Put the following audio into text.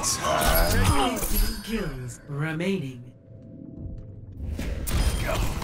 It's hard. 15 kills remaining. Go.